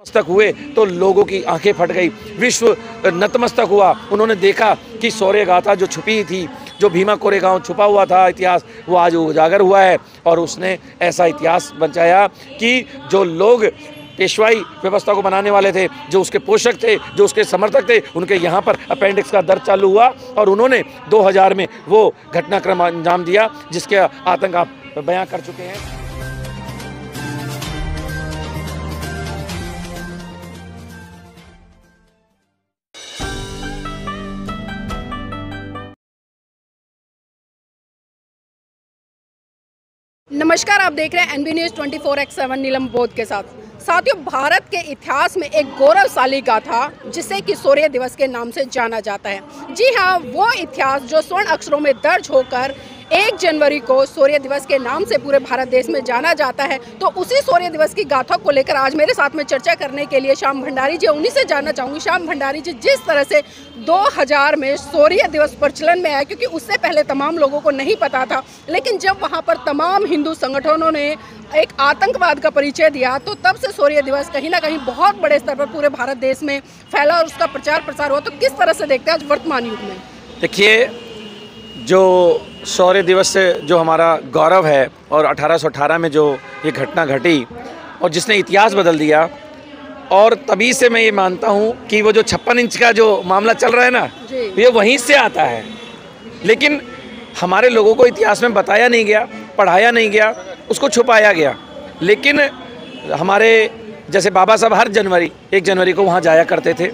नतमस्तक हुए तो लोगों की आँखें फट गई। विश्व नतमस्तक हुआ। उन्होंने देखा कि सौर्य गाथा जो छुपी थी, जो भीमा कोरे कोरेगांव छुपा हुआ था इतिहास, वो आज उजागर हुआ है और उसने ऐसा इतिहास बचाया कि जो लोग पेशवाई व्यवस्था को बनाने वाले थे, जो उसके पोषक थे, जो उसके समर्थक थे, उनके यहाँ पर अपेंडिक्स का दर्द चालू हुआ और उन्होंने 2000 में वो घटनाक्रम अंजाम दिया, जिसके आतंक आप बयां कर चुके हैं। नमस्कार, आप देख रहे हैं NB news 24 four X seven Neelam Bodh के साथ। साथियों, भारत के इतिहास में एक गौरवशाली गाथा, जिसे कि सूर्य दिवस के नाम से जाना जाता है। जी हाँ वो इतिहास जो स्वर्ण अक्षरों में दर्ज होकर एक जनवरी को सूर्य दिवस के नाम से पूरे भारत देश में जाना जाता है। तो उसी सूर्य दिवस की गाथा को लेकर आज मेरे साथ में चर्चा करने के लिए श्याम भंडारी जी, उन्हीं से जानना चाहूँगी। श्याम भंडारी जी, जिस तरह से 2000 में सूर्य दिवस प्रचलन में आया, क्योंकि उससे पहले तमाम लोगों को नहीं पता था, लेकिन जब वहाँ पर तमाम हिंदू संगठनों ने एक आतंकवाद का परिचय दिया तो तब से सूर्य दिवस कहीं ना कहीं बहुत बड़े स्तर पर पूरे भारत देश में फैला और उसका प्रचार प्रसार हुआ। तो किस तरह से देखते हैं आज वर्तमान युग में? देखिए, जो शौर्य दिवस से जो हमारा गौरव है और 1818 में जो ये घटना घटी और जिसने इतिहास बदल दिया और तभी से मैं ये मानता हूँ कि वो जो छप्पन इंच का जो मामला चल रहा है ना ये वहीं से आता है। लेकिन हमारे लोगों को इतिहास में बताया नहीं गया पढ़ाया नहीं गया उसको छुपाया गया। लेकिन हमारे जैसे बाबा साहब हर जनवरी एक जनवरी को वहाँ जाया करते थे।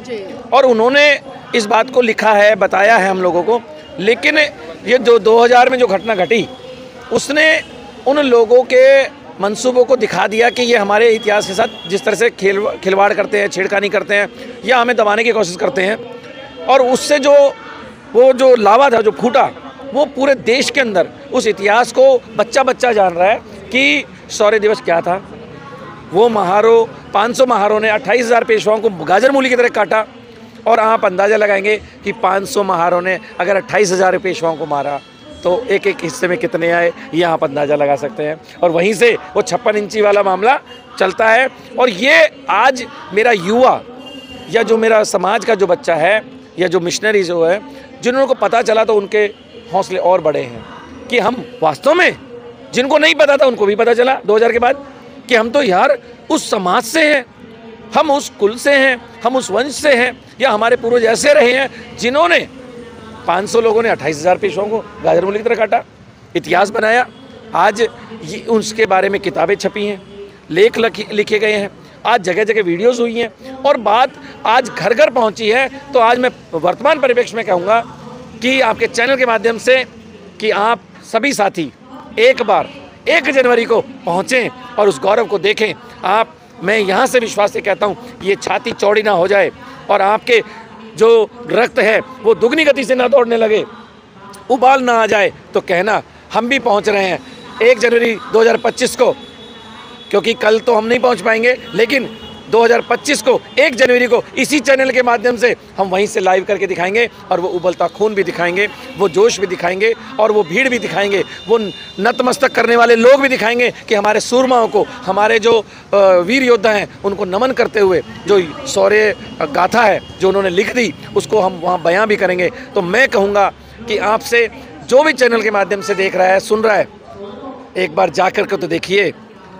और उन्होंने इस बात को लिखा है बताया है हम लोगों को। लेकिन ये जो 2000 में जो घटना घटी उसने उन लोगों के मंसूबों को दिखा दिया कि ये हमारे इतिहास के साथ जिस तरह से खेल खिलवाड़ करते हैं छेड़खानी करते हैं या हमें दबाने की कोशिश करते हैं। और उससे जो वो जो लावा था जो फूटा वो पूरे देश के अंदर उस इतिहास को बच्चा बच्चा जान रहा है कि शौर्य दिवस क्या था। वो महारों 500 महारों ने 28,000 पेशवाओं को गाजर मूली की तरह काटा। और आप अंदाज़ा लगाएँगे कि 500 महारों ने अगर 28,000 पेशवाओं को मारा तो एक एक हिस्से में कितने आए ये आप अंदाज़ा लगा सकते हैं। और वहीं से वो छप्पन इंची वाला मामला चलता है। और ये आज मेरा युवा या जो मेरा समाज का जो बच्चा है या जो मिशनरी जो है जिन्होंने को पता चला तो उनके हौसले और बड़े हैं। कि हम वास्तव में जिनको नहीं पता था उनको भी पता चला 2000 के बाद कि हम तो यार उस समाज से हैं। हम उस कुल से हैं हम उस वंश से हैं या हमारे पूर्वज ऐसे रहे हैं जिन्होंने 500 लोगों ने 28,000 पेशों को गाजर मूली की तरह काटा इतिहास बनाया आज ये उसके बारे में किताबें छपी हैं लेख लिखे गए हैं आज जगह जगह वीडियोस हुई हैं और बात आज घर घर पहुँची है तो आज मैं वर्तमान परिप्रेक्ष्य में कहूँगा कि आपके चैनल के माध्यम से कि आप सभी साथी एक बार एक जनवरी को पहुँचें और उस गौरव को देखें आप मैं यहाँ से विश्वास से कहता हूँ, ये छाती चौड़ी ना हो जाए और आपके जो रक्त है, वो दुगनी गति से ना दौड़ने लगे। उबाल ना आ जाए तो कहना, हम भी पहुँच रहे हैं। एक जनवरी 2025 को, क्योंकि कल तो हम नहीं पहुँच पाएँगे, लेकिन 2025 को, एक जनवरी को, इसी चैनल के माध्यम से हम वहीं से लाइव करके दिखाएँगे और वो उबलता खून भी दिखाएँगे, वो जोश भी दिखाएँगे और वो भीड़ भी दिखाएँगे, वो नतमस्तक करने वाले लोग भी दिखाएँगे कि हमारे सूरमाओं को, हमारे जो वीर योद्धा हैं, उनको नमन करते हुए जो शौर्य गाथा है, जो उन्होंने लिख दी, उसको हम वहाँ बयां भी करेंगे। तो मैं कहूँगा कि आपसे जो भी चैनल के माध्यम से देख रहा है, सुन रहा है, एक बार जा कर के तो देखिए,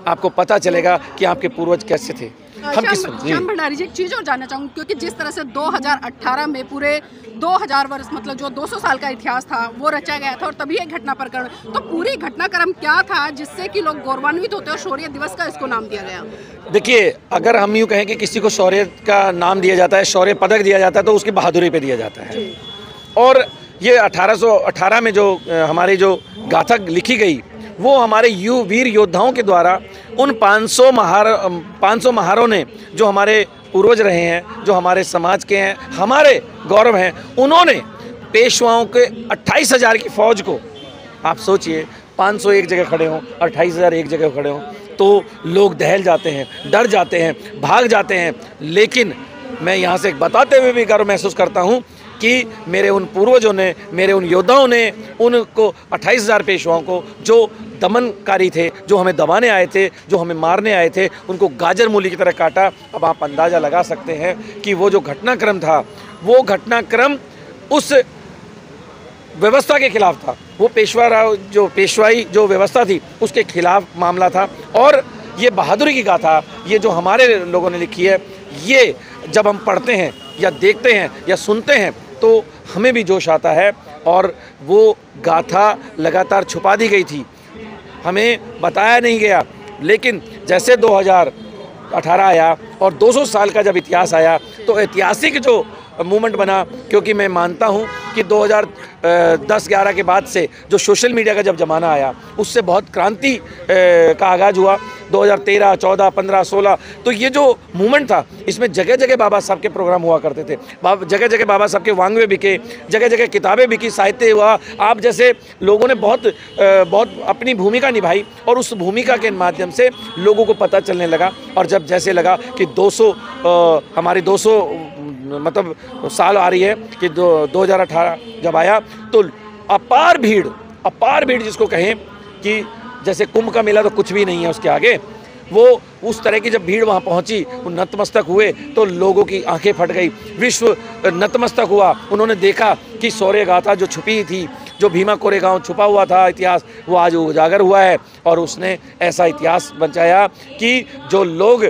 आपको पता चलेगा कि आपके पूर्वज कैसे थे। हम किस श्याम भंडारी जी एक चीज़ और जानना चाहूँगी क्योंकि जिस तरह से 2018 में पूरे 2000 वर्ष मतलब जो 200 साल का इतिहास था वो रचा गया था और तभी एक घटना प्रकरण तो पूरी घटनाक्रम क्या था जिससे कि लोग गौरवान्वित होते और शौर्य दिवस का इसको नाम दिया गया? देखिए अगर हम यूँ कहें कि किसी को शौर्य का नाम दिया जाता है शौर्य पदक दिया जाता है तो उसकी बहादुरी पे दिया जाता है। और ये 1818 में जो हमारी जो गाथक लिखी गई वो हमारे यु, वीर योद्धाओं के द्वारा उन 500 महार 500 महारों ने जो हमारे पूर्वज रहे हैं, जो हमारे समाज के हैं, हमारे गौरव हैं, उन्होंने पेशवाओं के अट्ठाईस हज़ार की फ़ौज को, आप सोचिए 500 एक जगह खड़े हों, अट्ठाईस हज़ार एक जगह खड़े हों तो लोग दहल जाते हैं, डर जाते हैं, भाग जाते हैं, लेकिन मैं यहाँ से बताते हुए भी गर्व महसूस करता हूँ कि मेरे उन पूर्वजों ने, मेरे उन योद्धाओं ने उनको अट्ठाईस हज़ार पेशवाओं को जो दमनकारी थे, जो हमें दबाने आए थे, जो हमें मारने आए थे, उनको गाजर मूली की तरह काटा। अब आप अंदाज़ा लगा सकते हैं कि वो जो घटनाक्रम था, वो घटनाक्रम उस व्यवस्था के खिलाफ था। वो पेशवा राव, जो पेशवाई, जो व्यवस्था थी, उसके खिलाफ मामला था। और ये बहादुरी की गाथा, ये जो हमारे लोगों ने लिखी है, ये जब हम पढ़ते हैं या देखते हैं या सुनते हैं तो हमें भी जोश आता है और वो गाथा लगातार छुपा दी गई थी। हमें बताया नहीं गया, लेकिन जैसे 2018 आया और 200 साल का जब इतिहास आया तो ऐतिहासिक जो मूवमेंट बना क्योंकि मैं मानता हूँ कि 2010-11 के बाद से जो सोशल मीडिया का जब ज़माना आया उससे बहुत क्रांति का आगाज़ हुआ। 2013, 14, 15, 16 तो ये जो मूवमेंट था इसमें जगह जगह बाबा साहब के प्रोग्राम हुआ करते थे। जगह जगह बाबा साहब के वांगवे बिके जगह जगह किताबें बिकी साहित्य हुआ। आप जैसे लोगों ने बहुत बहुत अपनी भूमिका निभाई और उस भूमिका के माध्यम से लोगों को पता चलने लगा। और जब जैसे लगा कि 200 हमारी 200 मतलब साल आ रही है कि दो दो हज़ार अठारह जब आया तो अपार भीड़ अपार भीड़ जिसको कहें कि जैसे कुंभ का मेला तो कुछ भी नहीं है उसके आगे, वो उस तरह की जब भीड़ वहाँ पहुँची, वो नतमस्तक हुए तो लोगों की आँखें फट गई। विश्व नतमस्तक हुआ। उन्होंने देखा कि सौर्य गाथा जो छुपी थी, जो भीमा कोरे गाँव छुपा हुआ था इतिहास, वो आज उजागर हुआ है। और उसने ऐसा इतिहास बचाया कि जो लोग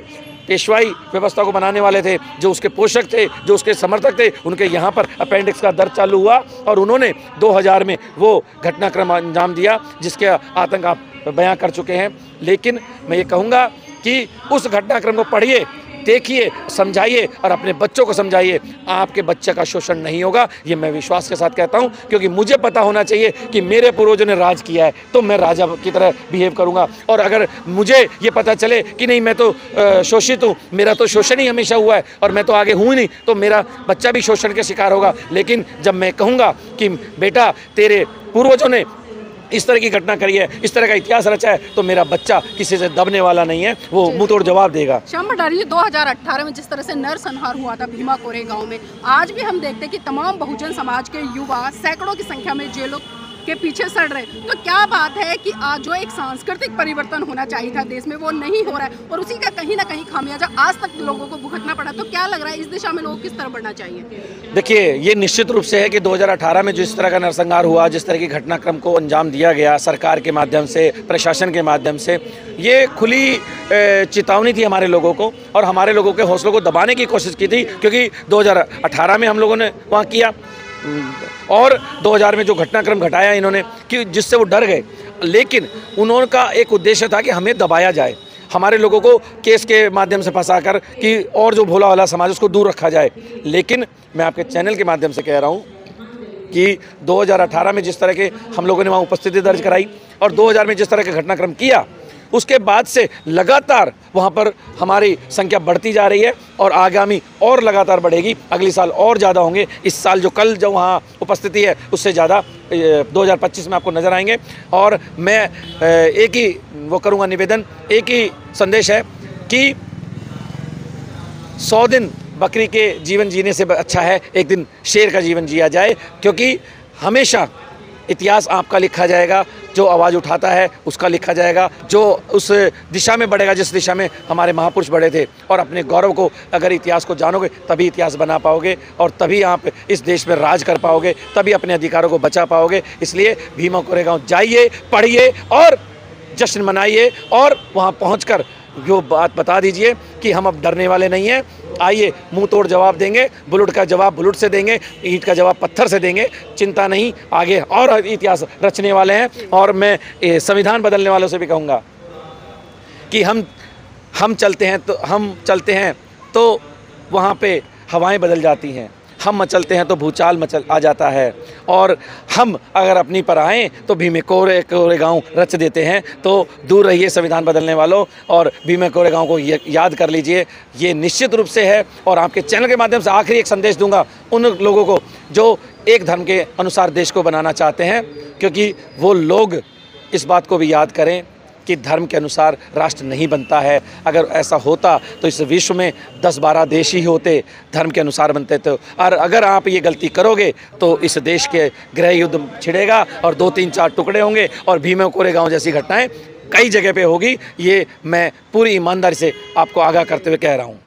पेशवाई व्यवस्था को बनाने वाले थे, जो उसके पोषक थे, जो उसके समर्थक थे, उनके यहाँ पर अपेंडिक्स का दर्द चालू हुआ और उन्होंने 2000 में वो घटनाक्रम अंजाम दिया, जिसके आतंक आप बयां कर चुके हैं। लेकिन मैं ये कहूँगा कि उस घटनाक्रम को पढ़िए देखिए, समझाइए और अपने बच्चों को समझाइए। आपके बच्चे का शोषण नहीं होगा, ये मैं विश्वास के साथ कहता हूँ, क्योंकि मुझे पता होना चाहिए कि मेरे पूर्वजों ने राज किया है तो मैं राजा की तरह बिहेव करूँगा। और अगर मुझे ये पता चले कि नहीं, मैं तो शोषित हूँ, मेरा तो शोषण ही हमेशा हुआ है, और मैं तो आगे हूँ ही नहीं तो मेरा बच्चा भी शोषण के शिकार होगा। लेकिन जब मैं कहूँगा कि, बेटा, तेरे पूर्वजों ने इस तरह की घटना करी है इस तरह का इतिहास रचा है तो मेरा बच्चा किसी से दबने वाला नहीं है वो मुँह तोड़ जवाब देगा। श्याम भंडारी दो में जिस तरह से नरसंहार हुआ था भीमा कोरे गाँव में आज भी हम देखते हैं कि तमाम बहुजन समाज के युवा सैकड़ों की संख्या में जेलों के पीछे सड़ रहे। तो क्या बात है कि आज जो एक सांस्कृतिक परिवर्तन होना चाहिए था देश में, वो नहीं हो रहा है। और उसी का कहीं ना कहीं खामियाजा आज तक लोगों को भुगतना पड़ा। तो क्या लग रहा है इस दिशा में लोग किस तरह बढ़ना चाहिए? देखिए, ये निश्चित रूप से है कि 2018 में जिस तरह का नरसंहार हुआ, जिस तरह की घटनाक्रम को अंजाम दिया गया सरकार के माध्यम से, प्रशासन के माध्यम से, ये खुली चेतावनी थी हमारे लोगों को और हमारे लोगों के हौसलों को दबाने की कोशिश की थी, क्योंकि 2018 में हम लोगों ने वहाँ किया। और 2000 में जो घटनाक्रम घटाया इन्होंने कि जिससे वो डर गए। लेकिन उन्होंने का एक उद्देश्य था कि हमें दबाया जाए। हमारे लोगों को केस के माध्यम से फंसा कर कि और जो भोला वाला समाज उसको दूर रखा जाए। लेकिन मैं आपके चैनल के माध्यम से कह रहा हूँ कि 2018 में जिस तरह के हम लोगों ने वहाँ उपस्थिति दर्ज कराई और 2000 में जिस तरह का घटनाक्रम किया उसके बाद से लगातार वहाँ पर हमारी संख्या बढ़ती जा रही है और आगामी और लगातार बढ़ेगी। अगले साल और ज़्यादा होंगे। इस साल जो कल जो वहाँ उपस्थिति है उससे ज़्यादा 2025 में आपको नज़र आएँगे। और मैं एक ही, वो करूँगा निवेदन, एक ही संदेश है कि सौ दिन बकरी के जीवन जीने से अच्छा है, एक दिन शेर का जीवन जिया जाए, क्योंकि हमेशा इतिहास आपका लिखा जाएगा, जो आवाज़ उठाता है उसका लिखा जाएगा, जो उस दिशा में बढ़ेगा, जिस दिशा में हमारे महापुरुष बढ़े थे। और अपने गौरव को अगर इतिहास को जानोगे, तभी इतिहास बना पाओगे और तभी आप इस देश में राज कर पाओगे, तभी अपने अधिकारों को बचा पाओगे। इसलिए भीमा कोरेगांव जाइए, पढ़िए और जश्न मनाइए और वहाँ पहुँच जो बात बता दीजिए कि हम अब डरने वाले नहीं हैं। आइए, मुँह तोड़ जवाब देंगे, बुलेट का जवाब बुलेट से देंगे, ईंट का जवाब पत्थर से देंगे, चिंता नहीं, आगे और इतिहास रचने वाले हैं और मैं संविधान बदलने वालों से भी कहूँगा कि हम हम चलते हैं तो हम चलते हैं तो वहाँ पर हवाएँ बदल जाती हैं। हम मचलते हैं तो भूचाल मचल आ जाता है। और हम अगर अपनी पर आएँ तो भीमे कोरे कोरे गाँव रच देते हैं। तो दूर रहिए संविधान बदलने वालों और भीमे कोरे गाँव को याद कर लीजिए। ये निश्चित रूप से है और आपके चैनल के माध्यम से आखिरी एक संदेश दूँगा उन लोगों को जो एक धर्म के अनुसार देश को बनाना चाहते हैं। क्योंकि वो लोग इस बात को भी याद करें कि धर्म के अनुसार राष्ट्र नहीं बनता है। अगर ऐसा होता तो इस विश्व में दस बारह देश ही होते, धर्म के अनुसार बनते तो। और अगर आप ये गलती करोगे तो इस देश के गृह युद्ध छिड़ेगा और दो तीन चार टुकड़े होंगे और भीमे कोरेगांव जैसी घटनाएँ कई जगह पे होगी। ये मैं पूरी ईमानदारी से आपको आगाह करते हुए कह रहा हूँ।